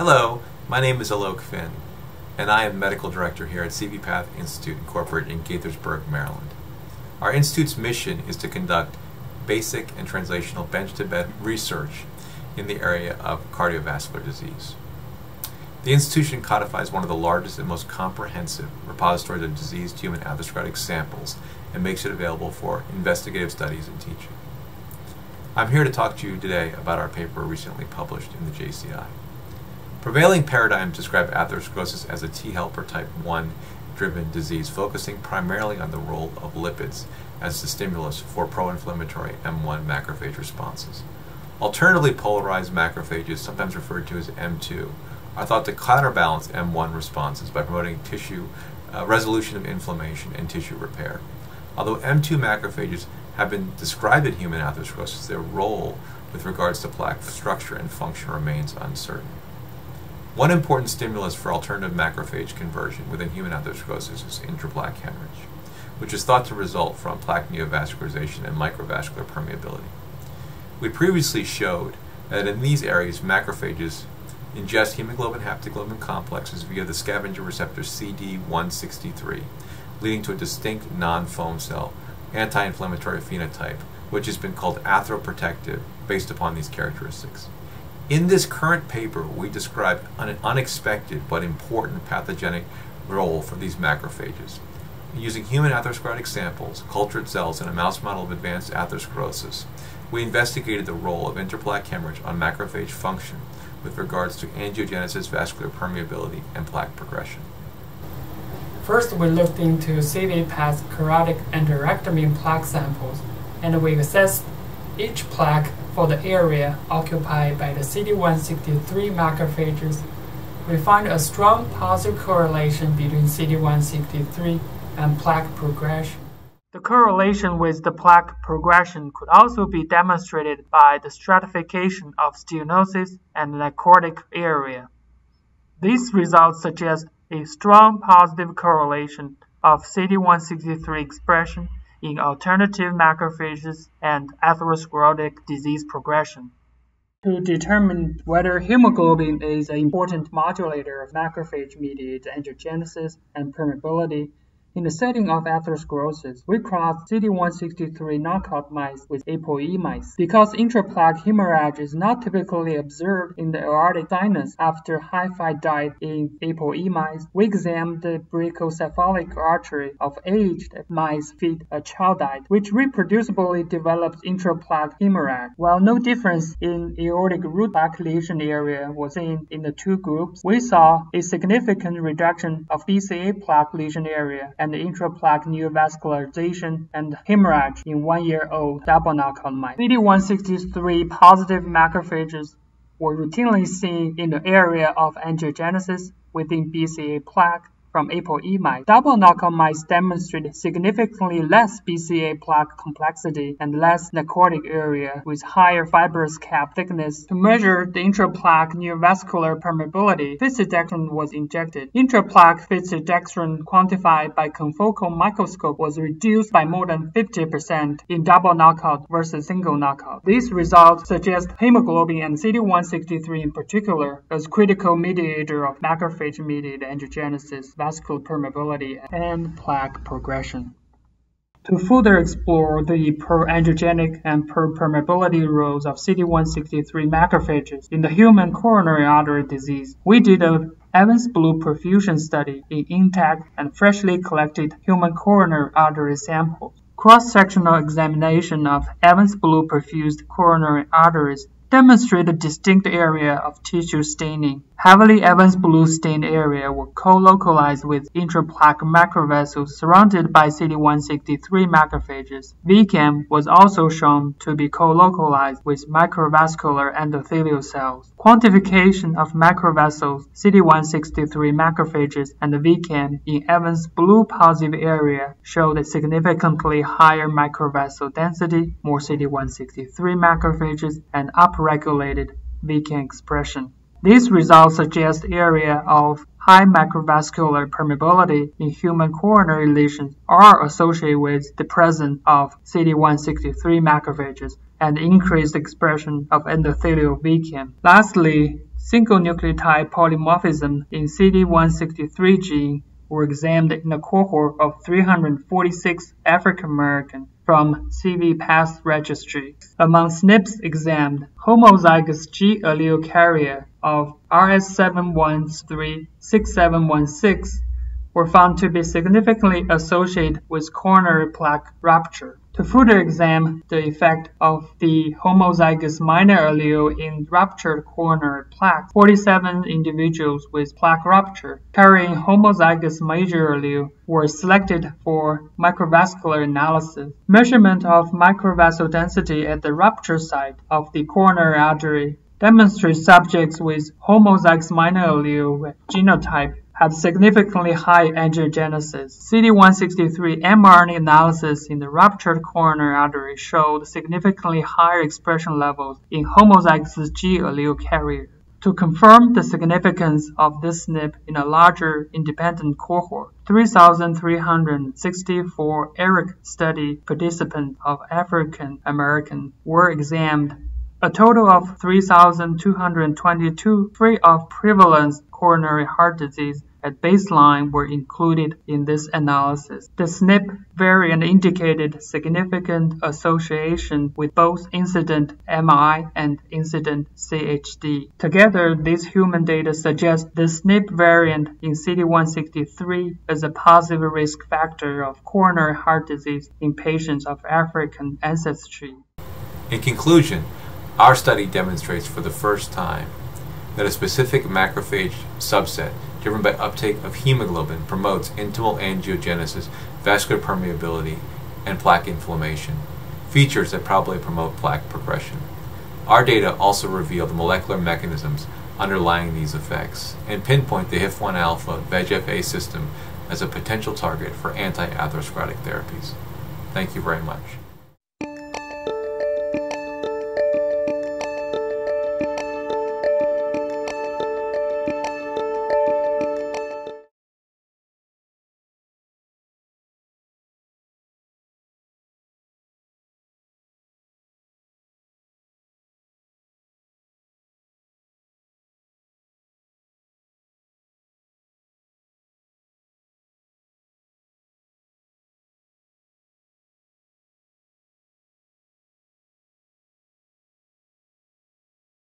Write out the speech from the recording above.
Hello, my name is Aloke Finn, and I am Medical Director here at CVPath Institute Incorporated in Gaithersburg, Maryland. Our institute's mission is to conduct basic and translational bench-to-bed research in the area of cardiovascular disease. The institution codifies one of the largest and most comprehensive repositories of diseased human atherosclerotic samples and makes it available for investigative studies and teaching. I'm here to talk to you today about our paper recently published in the JCI. Prevailing paradigms describe atherosclerosis as a T helper type 1 driven disease, focusing primarily on the role of lipids as the stimulus for pro inflammatory M1 macrophage responses. Alternatively polarized macrophages, sometimes referred to as M2, are thought to counterbalance M1 responses by promoting tissue uh, resolution of inflammation and tissue repair. Although M2 macrophages have been described in human atherosclerosis, their role with regards to plaque structure and function remains uncertain. One important stimulus for alternative macrophage conversion within human atherosclerosis is intraplaque hemorrhage, which is thought to result from plaque neovascularization and microvascular permeability. We previously showed that in these areas, macrophages ingest hemoglobin haptoglobin complexes via the scavenger receptor CD163, leading to a distinct non-foam cell anti-inflammatory phenotype, which has been called atheroprotective based upon these characteristics. In this current paper, we describe an unexpected but important pathogenic role for these macrophages. Using human atherosclerotic samples, cultured cells, and a mouse model of advanced atherosclerosis, we investigated the role of intraplaque hemorrhage on macrophage function with regards to angiogenesis, vascular permeability, and plaque progression. First, we looked into CVPath's carotid endarterectomy plaque samples, and we assessed each plaque for the area occupied by the CD163 macrophages, we find a strong positive correlation between CD163 and plaque progression. The correlation with the plaque progression could also be demonstrated by the stratification of stenosis and necrotic area. These results suggest a strong positive correlation of CD163 expression in alternative macrophages and atherosclerotic disease progression. To determine whether hemoglobin is an important modulator of macrophage-mediated angiogenesis and permeability, in the setting of atherosclerosis, we crossed CD163 knockout mice with ApoE mice. Because intraplaque hemorrhage is not typically observed in the aortic sinus after high-fat diet in ApoE mice, we examined the brachiocephalic artery of aged mice feed a child diet, which reproducibly develops intraplaque hemorrhage. While no difference in aortic root plaque lesion area was seen in the two groups, we saw a significant reduction of BCA plaque lesion area and intraplaque neovascularization and hemorrhage in one-year-old mice. CD163 positive macrophages were routinely seen in the area of angiogenesis within BCA plaque from ApoE mice. Double knockout mice demonstrate significantly less BCA plaque complexity and less necrotic area with higher fibrous cap thickness. To measure the intraplaque neovascular permeability, FITC-dextran was injected. Intraplaque FITC-dextran quantified by confocal microscope was reduced by more than 50% in double knockout versus single knockout. These results suggest hemoglobin and CD163 in particular as critical mediator of macrophage-mediated angiogenesis vascular permeability, and plaque progression. To further explore the pro-angiogenic and pro-permeability roles of CD163 macrophages in the human coronary artery disease, we did a Evans blue perfusion study in intact and freshly collected human coronary artery samples. Cross-sectional examination of Evans blue perfused coronary arteries demonstrated distinct area of tissue staining Heavily Evans blue stained area were co-localized with intraplaque macrovessels surrounded by CD163 macrophages. VCAM was also shown to be co-localized with microvascular endothelial cells. Quantification of macrovessels, CD163 macrophages, and VCAM in Evans blue positive area showed a significantly higher microvessel density, more CD163 macrophages, and upregulated VCAM expression. These results suggest area of high macrovascular permeability in human coronary lesions are associated with the presence of CD163 macrophages and increased expression of endothelial VCAM. Lastly, single nucleotide polymorphism in CD163 gene were examined in a cohort of 346 African American from CVPath registry. Among SNPs examined, homozygous G allele carrier of RS7136716 were found to be significantly associated with coronary plaque rupture. To further examine the effect of the homozygous minor allele in ruptured coronary plaque, 47 individuals with plaque rupture carrying homozygous major allele were selected for microvascular analysis. Measurement of microvascular density at the rupture site of the coronary artery demonstrates subjects with homozygous minor allele genotype had significantly high angiogenesis. CD163 mRNA analysis in the ruptured coronary artery showed significantly higher expression levels in homozygous G allele carrier. To confirm the significance of this SNP in a larger independent cohort, 3,364 ARIC study participants of African American were examined a total of 3,222 free of prevalence coronary heart disease at baseline were included in this analysis. The SNP variant indicated significant association with both incident MI and incident CHD. Together, these human data suggest the SNP variant in CD163 is a positive risk factor of coronary heart disease in patients of African ancestry. In conclusion, our study demonstrates for the first time that a specific macrophage subset driven by uptake of hemoglobin promotes intimal angiogenesis, vascular permeability, and plaque inflammation, features that probably promote plaque progression. Our data also reveal the molecular mechanisms underlying these effects and pinpoint the HIF1 alpha VEGF-A system as a potential target for anti-atherosclerotic therapies. Thank you very much.